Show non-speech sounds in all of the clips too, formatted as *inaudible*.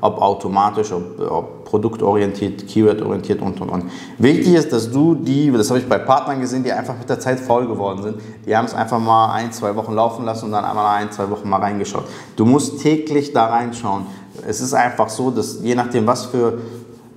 ob automatisch, ob, ob produktorientiert, keywordorientiert und und und. Wichtig ist, dass du die, das habe ich bei Partnern gesehen, die einfach mit der Zeit faul geworden sind, die haben es einfach mal ein, zwei Wochen laufen lassen und dann einmal ein, zwei Wochen mal reingeschaut. Du musst täglich da reinschauen. Es ist einfach so, dass je nachdem, was für,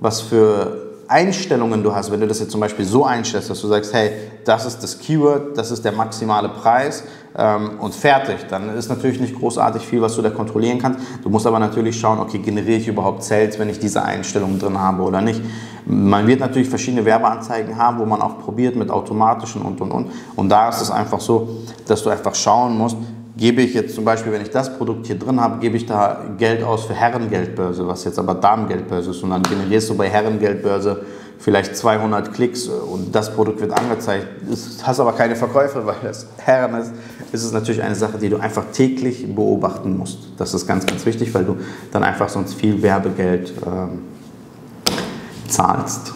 was für Einstellungen du hast, wenn du das jetzt zum Beispiel so einstellst, dass du sagst, hey, das ist das Keyword, das ist der maximale Preis ähm, und fertig, dann ist natürlich nicht großartig viel, was du da kontrollieren kannst. Du musst aber natürlich schauen, okay, generiere ich überhaupt Sales, wenn ich diese Einstellungen drin habe oder nicht. Man wird natürlich verschiedene Werbeanzeigen haben, wo man auch probiert mit automatischen und und und. Und da ist es einfach so, dass du einfach schauen musst, gebe ich jetzt zum Beispiel, wenn ich das Produkt hier drin habe, gebe ich da Geld aus für Herrengeldbörse, was jetzt aber Damengeldbörse ist und dann generierst du bei Herrengeldbörse vielleicht 200 Klicks und das Produkt wird angezeigt. Du hast aber keine Verkäufe, weil es Herren ist. Ist es natürlich eine Sache, die du einfach täglich beobachten musst. Das ist ganz, ganz wichtig, weil du dann einfach sonst viel Werbegeld ähm, zahlst.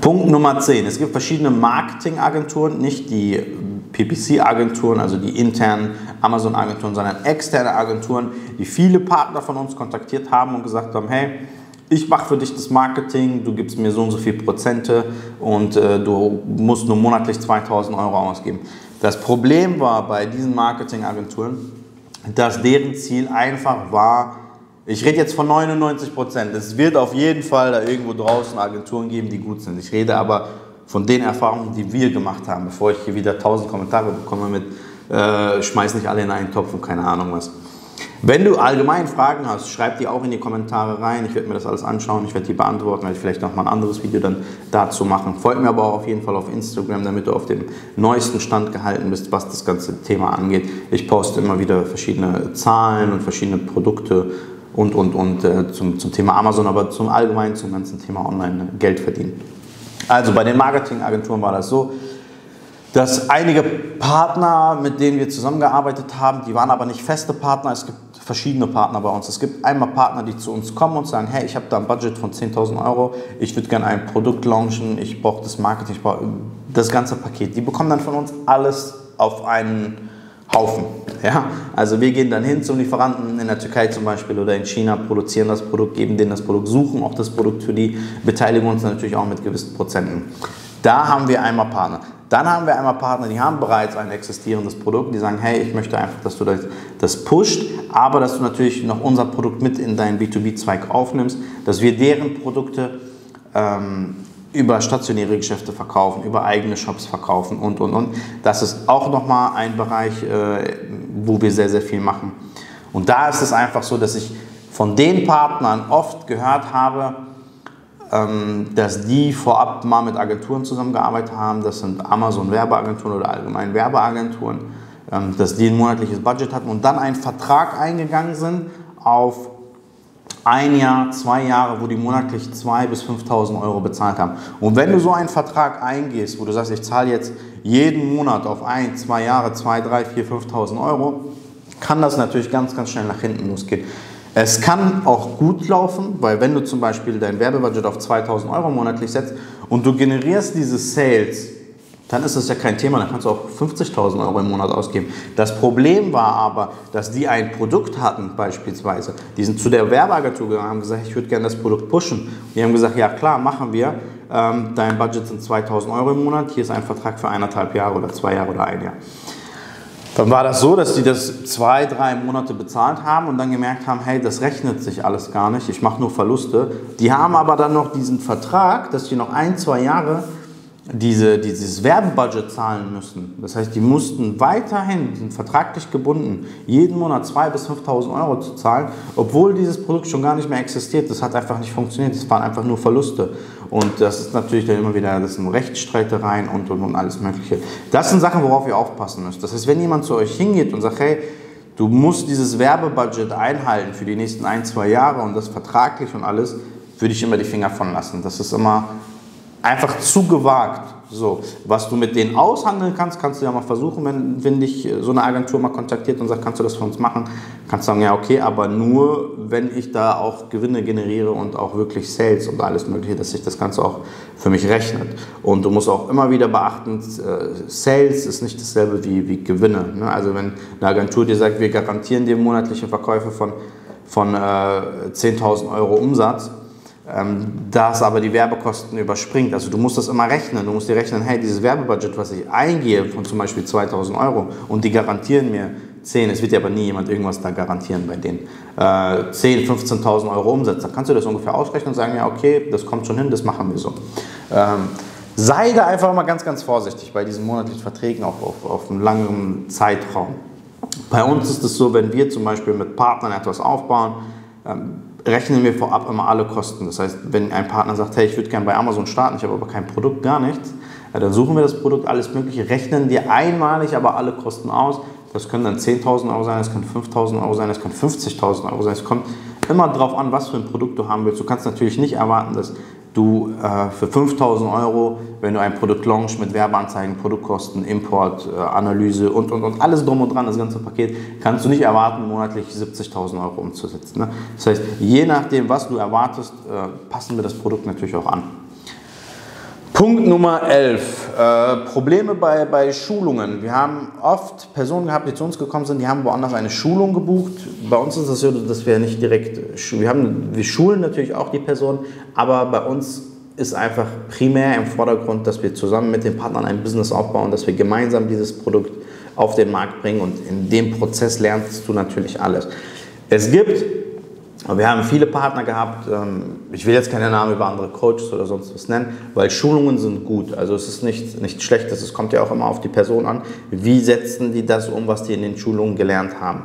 Punkt Nummer 10. Es gibt verschiedene Marketingagenturen, nicht die PPC-Agenturen, also die internen Amazon-Agenturen, sondern externe Agenturen, die viele Partner von uns kontaktiert haben und gesagt haben, hey, ich mache für dich das Marketing, du gibst mir so und so viel Prozente und äh, du musst nur monatlich 2000 Euro ausgeben. Das Problem war bei diesen Marketingagenturen, dass deren Ziel einfach war, ich rede jetzt von 99 Prozent, es wird auf jeden Fall da irgendwo draußen Agenturen geben, die gut sind. Ich rede aber von den Erfahrungen, die wir gemacht haben, bevor ich hier wieder 1000 Kommentare bekomme mit, äh, schmeiß nicht alle in einen Topf und keine Ahnung was. Wenn du allgemein Fragen hast, schreib die auch in die Kommentare rein. Ich werde mir das alles anschauen, ich werde die beantworten, werde vielleicht noch mal ein anderes Video dann dazu machen. Folgt mir aber auch auf jeden Fall auf Instagram, damit du auf dem neuesten Stand gehalten bist, was das ganze Thema angeht. Ich poste immer wieder verschiedene Zahlen und verschiedene Produkte und, und, und äh, zum, zum Thema Amazon, aber zum Allgemeinen zum ganzen Thema Online-Geld verdienen. Also bei den Marketingagenturen war das so, dass einige Partner, mit denen wir zusammengearbeitet haben, die waren aber nicht feste Partner. Es gibt verschiedene Partner bei uns. Es gibt einmal Partner, die zu uns kommen und sagen, hey, ich habe da ein Budget von 10.000 Euro, ich würde gerne ein Produkt launchen, ich brauche das Marketing, ich brauche das ganze Paket. Die bekommen dann von uns alles auf einen Haufen. Ja? Also wir gehen dann hin zum Lieferanten in der Türkei zum Beispiel oder in China, produzieren das Produkt, geben denen das Produkt, suchen auch das Produkt für die, beteiligen uns natürlich auch mit gewissen Prozenten. Da haben wir einmal Partner. Dann haben wir einmal Partner, die haben bereits ein existierendes Produkt, die sagen, hey, ich möchte einfach, dass du das, das pusht, aber dass du natürlich noch unser Produkt mit in deinen B2B-Zweig aufnimmst, dass wir deren Produkte ähm, über stationäre Geschäfte verkaufen, über eigene Shops verkaufen und, und, und. Das ist auch nochmal ein Bereich, äh, wo wir sehr, sehr viel machen. Und da ist es einfach so, dass ich von den Partnern oft gehört habe, dass die vorab mal mit Agenturen zusammengearbeitet haben. Das sind Amazon-Werbeagenturen oder allgemein Werbeagenturen, ähm, dass die ein monatliches Budget hatten und dann einen Vertrag eingegangen sind auf ein Jahr, zwei Jahre, wo die monatlich 2.000 bis 5.000 Euro bezahlt haben. Und wenn du so einen Vertrag eingehst, wo du sagst, ich zahle jetzt jeden Monat auf ein, zwei Jahre 2, 3, 4, 5.000 Euro, kann das natürlich ganz, ganz schnell nach hinten losgehen. Es kann auch gut laufen, weil wenn du zum Beispiel dein Werbebudget auf 2.000 Euro monatlich setzt und du generierst diese Sales dann ist das ja kein Thema, dann kannst du auch 50.000 Euro im Monat ausgeben. Das Problem war aber, dass die ein Produkt hatten beispielsweise, die sind zu der Werbeagentur gegangen und haben gesagt, ich würde gerne das Produkt pushen. Die haben gesagt, ja klar, machen wir, ähm, dein Budget sind 2.000 Euro im Monat, hier ist ein Vertrag für eineinhalb Jahre oder zwei Jahre oder ein Jahr. Dann war das so, dass die das zwei, drei Monate bezahlt haben und dann gemerkt haben, hey, das rechnet sich alles gar nicht, ich mache nur Verluste. Die haben aber dann noch diesen Vertrag, dass die noch ein, zwei Jahre diese, dieses Werbebudget zahlen müssen. Das heißt, die mussten weiterhin, sind vertraglich gebunden, jeden Monat 2.000 bis 5.000 Euro zu zahlen, obwohl dieses Produkt schon gar nicht mehr existiert. Das hat einfach nicht funktioniert. Das waren einfach nur Verluste. Und das ist natürlich dann immer wieder, das sind Rechtsstreitereien und, und, und alles Mögliche. Das sind Sachen, worauf ihr aufpassen müsst. Das heißt, wenn jemand zu euch hingeht und sagt, hey, du musst dieses Werbebudget einhalten für die nächsten ein, zwei Jahre und das vertraglich und alles, würde ich immer die Finger von lassen. Das ist immer einfach zu gewagt. So, was du mit denen aushandeln kannst, kannst du ja mal versuchen, wenn, wenn dich so eine Agentur mal kontaktiert und sagt, kannst du das für uns machen? Kannst du sagen, ja, okay, aber nur, wenn ich da auch Gewinne generiere und auch wirklich Sales und alles Mögliche, dass sich das Ganze auch für mich rechnet. Und du musst auch immer wieder beachten, äh, Sales ist nicht dasselbe wie, wie Gewinne. Ne? Also wenn eine Agentur dir sagt, wir garantieren dir monatliche Verkäufe von von äh, 10.000 Euro Umsatz, ähm, das aber die Werbekosten überspringt. Also du musst das immer rechnen. Du musst dir rechnen, hey, dieses Werbebudget, was ich eingehe von zum Beispiel 2.000 Euro und die garantieren mir 10, es wird dir aber nie jemand irgendwas da garantieren bei denen, äh, 10, 15.000 Euro Umsatz, dann kannst du das ungefähr ausrechnen und sagen, ja okay, das kommt schon hin, das machen wir so. Ähm, sei da einfach mal ganz, ganz vorsichtig bei diesen monatlichen Verträgen auch auf, auf einen langen Zeitraum. Bei uns ist es so, wenn wir zum Beispiel mit Partnern etwas aufbauen, ähm, rechnen wir vorab immer alle Kosten. Das heißt, wenn ein Partner sagt, hey, ich würde gerne bei Amazon starten, ich habe aber kein Produkt, gar nichts, dann suchen wir das Produkt, alles Mögliche, rechnen dir einmalig aber alle Kosten aus. Das können dann 10.000 Euro sein, das können 5.000 Euro sein, das können 50.000 Euro sein. Es kommt immer darauf an, was für ein Produkt du haben willst. Du kannst natürlich nicht erwarten, dass du äh, für 5000 Euro, wenn du ein Produkt launch mit Werbeanzeigen, Produktkosten, Import, äh, Analyse und, und, und alles drum und dran, das ganze Paket, kannst du nicht erwarten, monatlich 70.000 Euro umzusetzen. Ne? Das heißt, je nachdem, was du erwartest, äh, passen wir das Produkt natürlich auch an. Punkt Nummer 11. Äh, Probleme bei, bei Schulungen. Wir haben oft Personen gehabt, die zu uns gekommen sind, die haben woanders eine Schulung gebucht. Bei uns ist es so, dass wir nicht direkt, wir, haben, wir schulen natürlich auch die Person, aber bei uns ist einfach primär im Vordergrund, dass wir zusammen mit den Partnern ein Business aufbauen, dass wir gemeinsam dieses Produkt auf den Markt bringen und in dem Prozess lernst du natürlich alles. Es gibt wir haben viele Partner gehabt. Ähm, ich will jetzt keine Namen über andere Coaches oder sonst was nennen, weil Schulungen sind gut. Also es ist nichts nicht Schlechtes. Es kommt ja auch immer auf die Person an. Wie setzen die das um, was die in den Schulungen gelernt haben?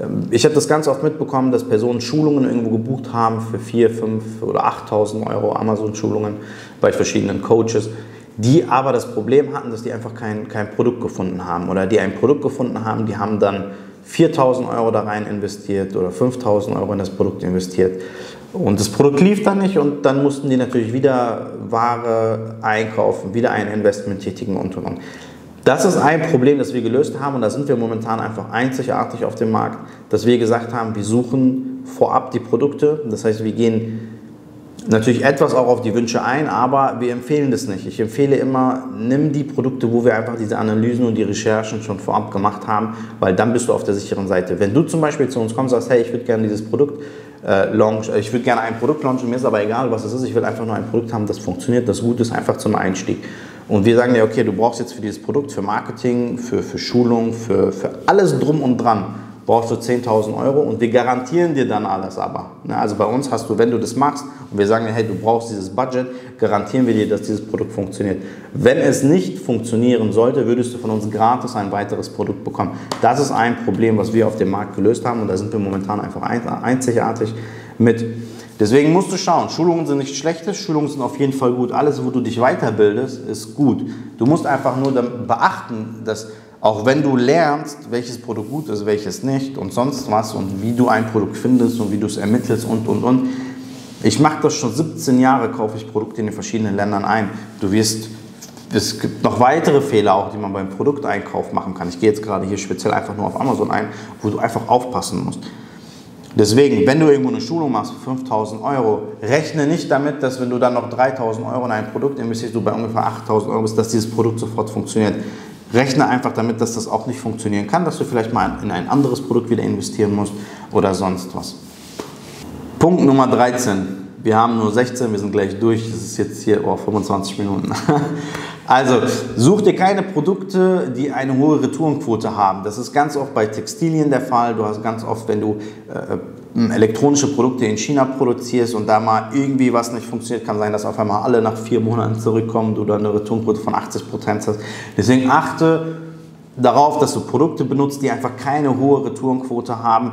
Ähm, ich habe das ganz oft mitbekommen, dass Personen Schulungen irgendwo gebucht haben für 4, 5 oder 8.000 Euro Amazon-Schulungen bei verschiedenen Coaches, die aber das Problem hatten, dass die einfach kein, kein Produkt gefunden haben oder die ein Produkt gefunden haben, die haben dann 4000 Euro da rein investiert oder 5000 Euro in das Produkt investiert. Und das Produkt lief dann nicht und dann mussten die natürlich wieder Ware einkaufen, wieder ein Investment tätigen und und und. Das ist ein Problem, das wir gelöst haben und da sind wir momentan einfach einzigartig auf dem Markt, dass wir gesagt haben, wir suchen vorab die Produkte. Das heißt, wir gehen natürlich etwas auch auf die Wünsche ein, aber wir empfehlen das nicht. Ich empfehle immer, nimm die Produkte, wo wir einfach diese Analysen und die Recherchen schon vorab gemacht haben, weil dann bist du auf der sicheren Seite. Wenn du zum Beispiel zu uns kommst und sagst, hey, ich würde gerne dieses Produkt äh, launch, äh, ich würde gerne ein Produkt launchen, mir ist aber egal, was es ist, ich will einfach nur ein Produkt haben, das funktioniert, das gut ist, einfach zum Einstieg. Und wir sagen dir, okay, du brauchst jetzt für dieses Produkt, für Marketing, für, für Schulung, für, für alles drum und dran, brauchst du 10.000 Euro und wir garantieren dir dann alles aber. Ne, also bei uns hast du, wenn du das machst und wir sagen hey, du brauchst dieses Budget, garantieren wir dir, dass dieses Produkt funktioniert. Wenn es nicht funktionieren sollte, würdest du von uns gratis ein weiteres Produkt bekommen. Das ist ein Problem, was wir auf dem Markt gelöst haben und da sind wir momentan einfach einzigartig mit. Deswegen musst du schauen, Schulungen sind nicht schlechtes, Schulungen sind auf jeden Fall gut. Alles, wo du dich weiterbildest, ist gut. Du musst einfach nur beachten, dass auch wenn du lernst, welches Produkt gut ist, welches nicht und sonst was und wie du ein Produkt findest und wie du es ermittelst und, und, und. Ich mache das schon 17 Jahre, kaufe ich Produkte in den verschiedenen Ländern ein. Du wirst, es gibt noch weitere Fehler auch, die man beim Produkteinkauf machen kann. Ich gehe jetzt gerade hier speziell einfach nur auf Amazon ein, wo du einfach aufpassen musst. Deswegen, wenn du irgendwo eine Schulung machst für 5000 Euro, rechne nicht damit, dass wenn du dann noch 3000 Euro in ein Produkt investierst, du bei ungefähr 8000 Euro bist, dass dieses Produkt sofort funktioniert. Rechne einfach damit, dass das auch nicht funktionieren kann, dass du vielleicht mal in ein anderes Produkt wieder investieren musst oder sonst was. Punkt Nummer 13. Wir haben nur 16, wir sind gleich durch. Das ist jetzt hier oh, 25 Minuten. *laughs* Also, such dir keine Produkte, die eine hohe Retourenquote haben. Das ist ganz oft bei Textilien der Fall. Du hast ganz oft, wenn du äh, elektronische Produkte in China produzierst und da mal irgendwie was nicht funktioniert, kann sein, dass auf einmal alle nach vier Monaten zurückkommen, du dann eine Returnquote von 80 Prozent hast. Deswegen achte darauf, dass du Produkte benutzt, die einfach keine hohe Retourenquote haben.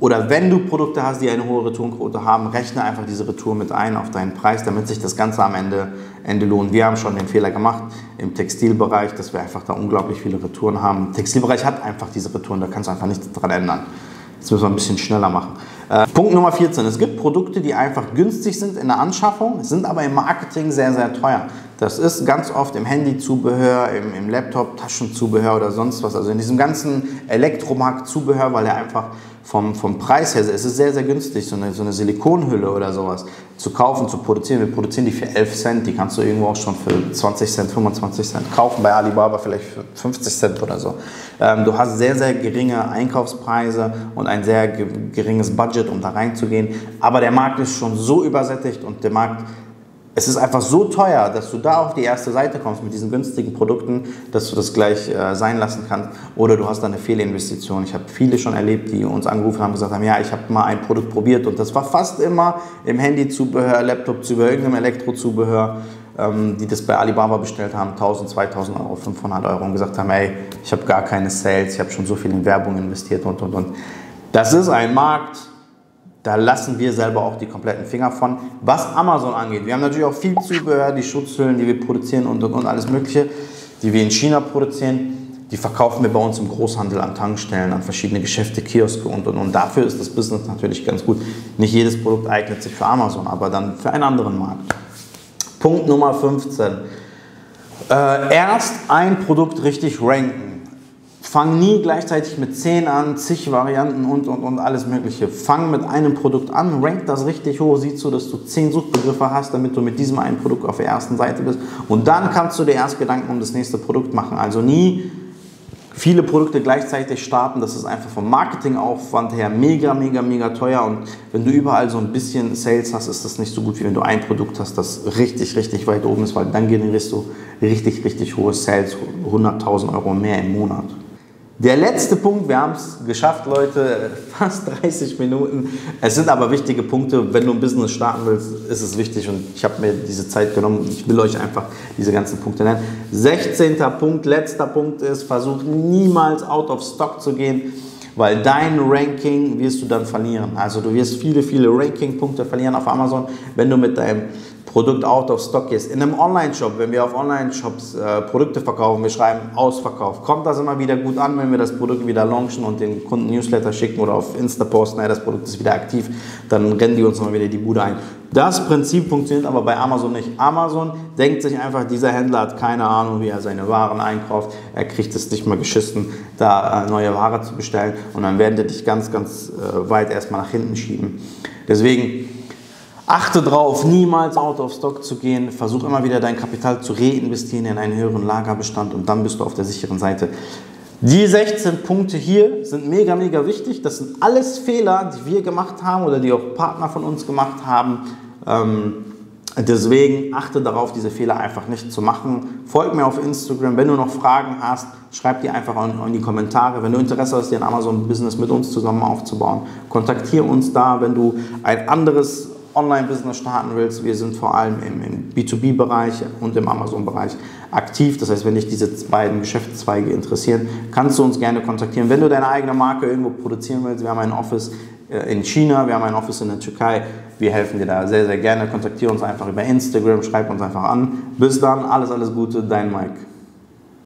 Oder wenn du Produkte hast, die eine hohe Retourenquote haben, rechne einfach diese Retour mit ein auf deinen Preis, damit sich das Ganze am Ende, Ende lohnt. Wir haben schon den Fehler gemacht im Textilbereich, dass wir einfach da unglaublich viele Retouren haben. Der Textilbereich hat einfach diese Retouren, da kannst du einfach nichts dran ändern. Das müssen wir ein bisschen schneller machen. Äh, Punkt Nummer 14. Es gibt Produkte, die einfach günstig sind in der Anschaffung, sind aber im Marketing sehr, sehr teuer. Das ist ganz oft im Handyzubehör, im, im Laptop, Taschenzubehör oder sonst was. Also in diesem ganzen Elektromarktzubehör, weil er einfach vom, vom Preis her, es ist sehr, sehr günstig, so eine, so eine Silikonhülle oder sowas zu kaufen, zu produzieren. Wir produzieren die für 11 Cent, die kannst du irgendwo auch schon für 20 Cent, 25 Cent kaufen, bei Alibaba vielleicht für 50 Cent oder so. Ähm, du hast sehr, sehr geringe Einkaufspreise und ein sehr geringes Budget, um da reinzugehen. Aber der Markt ist schon so übersättigt und der Markt es ist einfach so teuer, dass du da auf die erste Seite kommst mit diesen günstigen Produkten, dass du das gleich äh, sein lassen kannst. Oder du hast da eine Fehlinvestition. Ich habe viele schon erlebt, die uns angerufen haben und gesagt haben, ja, ich habe mal ein Produkt probiert und das war fast immer im Handyzubehör, Laptopzubehör, irgendeinem Elektrozubehör, ähm, die das bei Alibaba bestellt haben, 1000, 2000 Euro, 500 Euro und gesagt haben, ey, ich habe gar keine Sales, ich habe schon so viel in Werbung investiert und, und, und. Das ist ein Markt, da lassen wir selber auch die kompletten Finger von. Was Amazon angeht, wir haben natürlich auch viel Zubehör, die Schutzhüllen, die wir produzieren und, und, und alles Mögliche, die wir in China produzieren, die verkaufen wir bei uns im Großhandel an Tankstellen, an verschiedene Geschäfte, Kioske und, und, und. Dafür ist das Business natürlich ganz gut. Nicht jedes Produkt eignet sich für Amazon, aber dann für einen anderen Markt. Punkt Nummer 15. Äh, erst ein Produkt richtig ranken. Fang nie gleichzeitig mit 10 an, zig Varianten und, und, und alles Mögliche. Fang mit einem Produkt an, rank das richtig hoch, sieh zu, dass du 10 Suchbegriffe hast, damit du mit diesem einen Produkt auf der ersten Seite bist. Und dann kannst du dir erst Gedanken um das nächste Produkt machen. Also nie viele Produkte gleichzeitig starten. Das ist einfach vom Marketingaufwand her mega, mega, mega teuer. Und wenn du überall so ein bisschen Sales hast, ist das nicht so gut, wie wenn du ein Produkt hast, das richtig, richtig weit oben ist, weil dann generierst du richtig, richtig hohe Sales, 100.000 Euro mehr im Monat. Der letzte Punkt, wir haben es geschafft, Leute, *laughs* fast 30 Minuten. Es sind aber wichtige Punkte. Wenn du ein Business starten willst, ist es wichtig und ich habe mir diese Zeit genommen. Ich will euch einfach diese ganzen Punkte nennen. 16. Punkt, letzter Punkt ist, versuch niemals out of stock zu gehen, weil dein Ranking wirst du dann verlieren. Also du wirst viele, viele Ranking-Punkte verlieren auf Amazon, wenn du mit deinem Produkt out of stock ist. In einem Online-Shop, wenn wir auf Online-Shops äh, Produkte verkaufen, wir schreiben Ausverkauf, kommt das immer wieder gut an, wenn wir das Produkt wieder launchen und den Kunden Newsletter schicken oder auf Insta posten, hey, das Produkt ist wieder aktiv, dann rennen die uns immer wieder die Bude ein. Das Prinzip funktioniert aber bei Amazon nicht. Amazon denkt sich einfach, dieser Händler hat keine Ahnung, wie er seine Waren einkauft. Er kriegt es nicht mal geschissen, da äh, neue Ware zu bestellen und dann werden die dich ganz, ganz äh, weit erstmal nach hinten schieben. Deswegen Achte darauf, niemals out of stock zu gehen. Versuch immer wieder dein Kapital zu reinvestieren in einen höheren Lagerbestand und dann bist du auf der sicheren Seite. Die 16 Punkte hier sind mega, mega wichtig. Das sind alles Fehler, die wir gemacht haben oder die auch Partner von uns gemacht haben. Ähm, deswegen achte darauf, diese Fehler einfach nicht zu machen. Folg mir auf Instagram. Wenn du noch Fragen hast, schreib die einfach in, die Kommentare. Wenn du Interesse hast, dir ein Amazon-Business mit uns zusammen aufzubauen, kontaktiere uns da. Wenn du ein anderes Online-Business starten willst, wir sind vor allem im, im B2B-Bereich und im Amazon-Bereich aktiv. Das heißt, wenn dich diese beiden Geschäftszweige interessieren, kannst du uns gerne kontaktieren. Wenn du deine eigene Marke irgendwo produzieren willst, wir haben ein Office äh, in China, wir haben ein Office in der Türkei. Wir helfen dir da sehr, sehr gerne. Kontaktiere uns einfach über Instagram, schreib uns einfach an. Bis dann, alles, alles Gute, dein Mike.